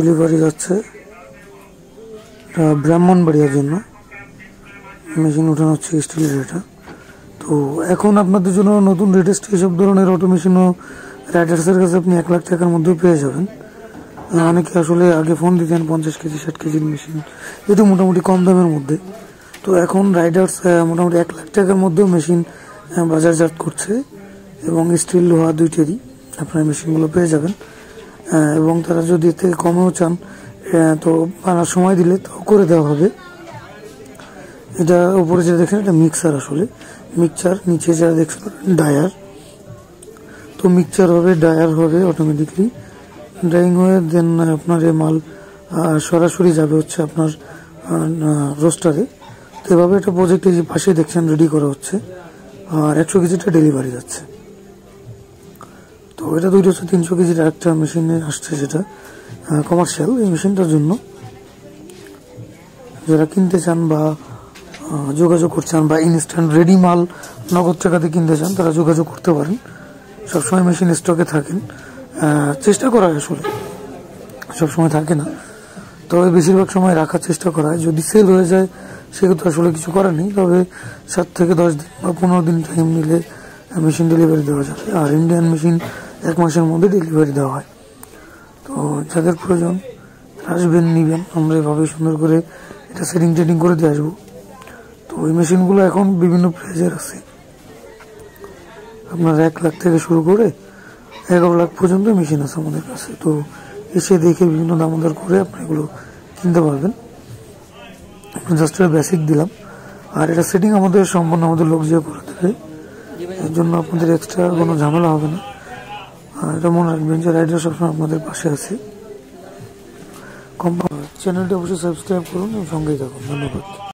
Delivery যাচ্ছে এটা ব্রাহ্মণবাড়িয়ার জন্য। মেশিন উঠানো হচ্ছে স্টিলের এটা তো এখন আপনাদের জন্য নতুন লেটেস্ট এইসব ধরনের অটোমেশনও রাইডার্সের কাছে আপনি এক লাখ টাকার মধ্যেও পেয়ে যাবেন। অনেকে আসলে আগে ফোন দিতেন পঞ্চাশ কেজি, ষাট কেজির মেশিন এটা মোটামুটি কম দামের মধ্যে। তো এখন রাইডার্স মোটামুটি এক লাখ টাকার মধ্যেও মেশিন বাজারজাত করছে। এবং স্টিল লোহা দুইটারই আপনার মেশিনগুলো পেয়ে যাবেন। এবং তারা যদি এর থেকে কমেও চান তো বানার সময় দিলে তাও করে দেওয়া হবে। এটা উপরে যেটা দেখছেন, এটা মিক্সার আসলে। মিক্সচার নিচে যারা দেখছেন ডায়ার তো মিক্সচার হবে ডায়ার হবে অটোমেটিকলি ড্রাইং হয়ে দেন আপনার এ মাল সরাসরি যাবে হচ্ছে আপনার রোস্টারে তো এভাবে একটা প্রজেক্ট যে পাশে দেখছেন রেডি করা হচ্ছে। আর একশো কেজিটা ডেলিভারি যাচ্ছে। তো এটা দুইশো তিনশো কেজির একটা মেশিনে আসছে সেটা কমার্শিয়াল এই মেশিনটার জন্য। যারা কিনতে চান বা যোগাযোগ করছেন বা ইনস্ট্যান্ট রেডি মাল নগদ টাকাতে কিনতে চান, তারা যোগাযোগ করতে পারেন। সবসময় মেশিন স্টকে থাকেন। চেষ্টা করা হয় আসলে। সবসময় থাকে না। তবে বেশিরভাগ সময় রাখার চেষ্টা করা হয়। যদি সেল হয়ে যায়, সেক্ষেত্রে আসলে কিছু করার নেই। তবে সাত থেকে দশ দিন বা পনেরো দিন টাইম নিলে মেশিন ডেলিভারি দেওয়া যাবে। আর ইন্ডিয়ান মেশিন এক মাসের মধ্যে ডেলিভারি দেওয়া হয়। তো যাদের প্রয়োজন আসবেন, নিবেন। আমরা এভাবে সুন্দর করে এটা সেটিং টেটিং করে দিয়ে আসব। তো ওই মেশিনগুলো এখন বিভিন্ন প্রাইজের আছে। আপনার এক লাখ থেকে শুরু করে এগারো লাখ পর্যন্ত মেশিন আছে আমাদের কাছে। তো এসে দেখে বিভিন্ন দাম দামোদর করে আপনি এগুলো কিনতে পারবেন। জাস্ট বেসিক দিলাম। আর এটা সেটিং আমাদের সম্পূর্ণ আমাদের লোক যে করে দেবে। এর জন্য আপনাদের এক্সট্রা কোনো ঝামেলা হবে না। এটা মনে রাখবেন যে রাইডার সবসময় আপনাদের পাশে আছে। কম চ্যানেলটি অবশ্যই সাবস্ক্রাইব করুন এবং সঙ্গেই থাকুন। ধন্যবাদ।